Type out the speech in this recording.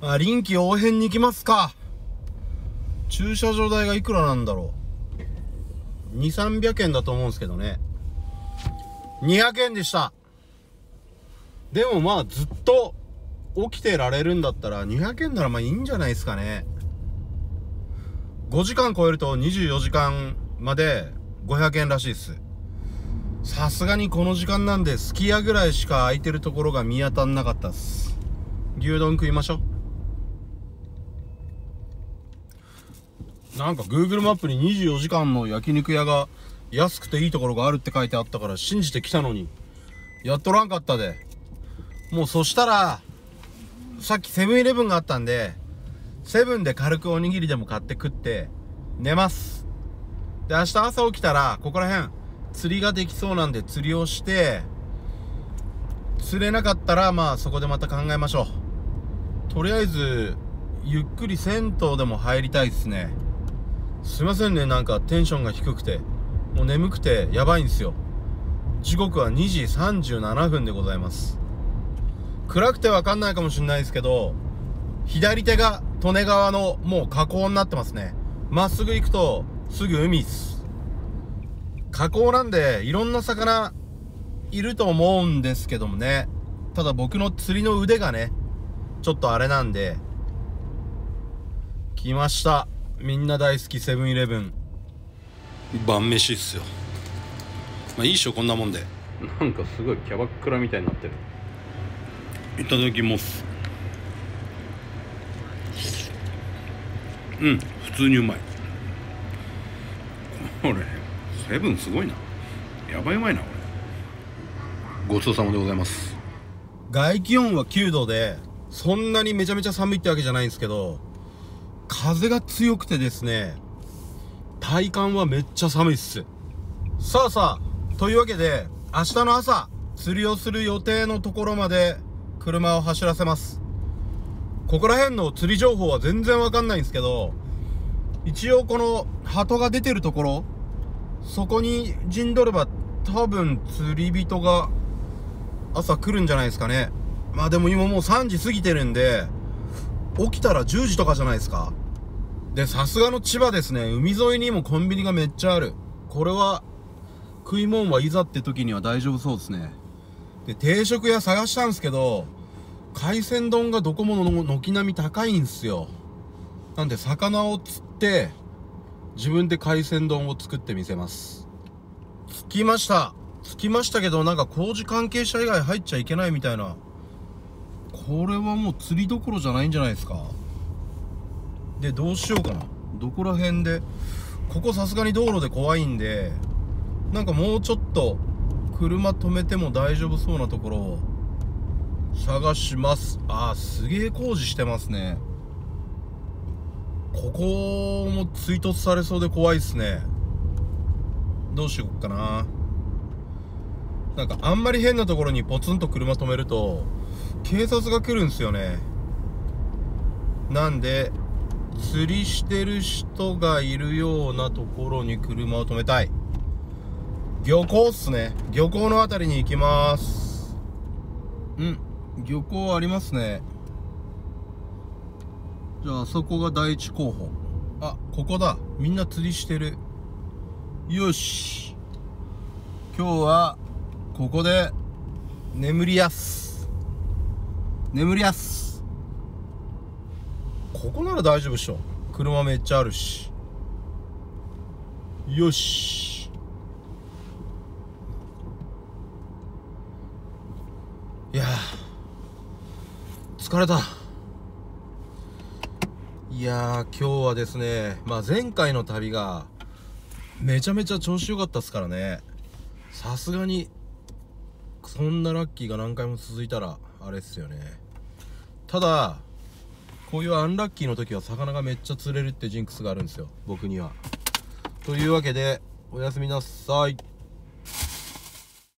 あ、臨機応変に行きますか。駐車場代がいくらなんだろう。2、300円だと思うんですけどね。200円でした。でもまあずっと起きてられるんだったら200円ならまあいいんじゃないですかね。5時間超えると24時間まで500円らしいです。さすがにこの時間なんですき家ぐらいしか空いてるところが見当たんなかったっす。牛丼食いましょう。なんか Google マップに24時間の焼肉屋が安くていいところがあるって書いてあったから信じてきたのに、やっとらんかったで。もうそしたら、さっきセブンイレブンがあったんで、セブンで軽くおにぎりでも買って食って、寝ます。で、明日朝起きたら、ここら辺、釣りができそうなんで釣りをして、釣れなかったら、まあそこでまた考えましょう。とりあえず、ゆっくり銭湯でも入りたいっすね。すいませんね、なんかテンションが低くて。もう眠くてやばいんですよ。時刻は2時37分でございます。暗くてわかんないかもしんないですけど、左手が利根川のもう河口になってますね。まっすぐ行くとすぐ海っす。河口なんでいろんな魚いると思うんですけどもね。ただ僕の釣りの腕がね、ちょっとあれなんで、来ました。みんな大好きセブンイレブン。晩飯っすよ。まあいいっしょ、こんなもんで。なんかすごいキャバクラみたいになってる。いただきますうん普通にうまいこれセブンすごいなやばいうまいなこれごちそうさまでございます外気温は9度でそんなにめちゃめちゃ寒いってわけじゃないんですけど風が強くてですね体感はめっちゃ寒いっすさあさあというわけで明日の朝釣りをする予定のところまで車を走らせます。ここら辺の釣り情報は全然わかんないんですけど、一応この鳩が出てるところ、そこに陣取れば多分釣り人が朝来るんじゃないですかね。まあでも今もう3時過ぎてるんで、起きたら10時とかじゃないですか。で、さすがの千葉ですね。海沿いにもコンビニがめっちゃある。これは、食い物はいざって時には大丈夫そうですね。で、定食屋探したんですけど、海鮮丼がどこもの軒並み高いんすよ。なんで、魚を釣って、自分で海鮮丼を作ってみせます。着きました。着きましたけど、なんか工事関係者以外入っちゃいけないみたいな。これはもう釣りどころじゃないんじゃないですか。で、どうしようかな。どこら辺で。ここさすがに道路で怖いんで、なんかもうちょっと車止めても大丈夫そうなところを探しますあーすげえ工事してますねここも追突されそうで怖いっすねどうしよっかななんかあんまり変なところにポツンと車止めると警察が来るんすよねなんで釣りしてる人がいるようなところに車を止めたい漁港っすね。漁港の辺りに行きます。うん。漁港ありますね。じゃあ、そこが第一候補。あ、ここだ。みんな釣りしてる。よし。今日は、ここで、眠りやす。眠りやす。ここなら大丈夫っしょ。車めっちゃあるし。よし。いや疲れたいや今日はですねまあ前回の旅がめちゃめちゃ調子良かったっすからねさすがにそんなラッキーが何回も続いたらあれっすよねただこういうアンラッキーの時は魚がめっちゃ釣れるってジンクスがあるんですよ。僕には。というわけでおやすみなさい。